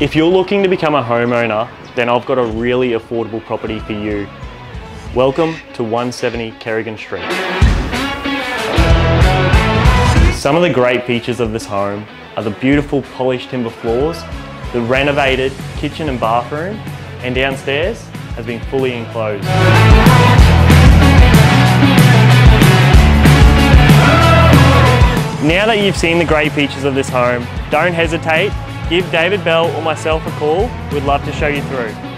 If you're looking to become a homeowner, then I've got a really affordable property for you. Welcome to 170 Kerrigan Street. Some of the great features of this home are the beautiful polished timber floors, the renovated kitchen and bathroom, and downstairs has been fully enclosed. Now that you've seen the great features of this home, don't hesitate, give David Bell or myself a call. We'd love to show you through.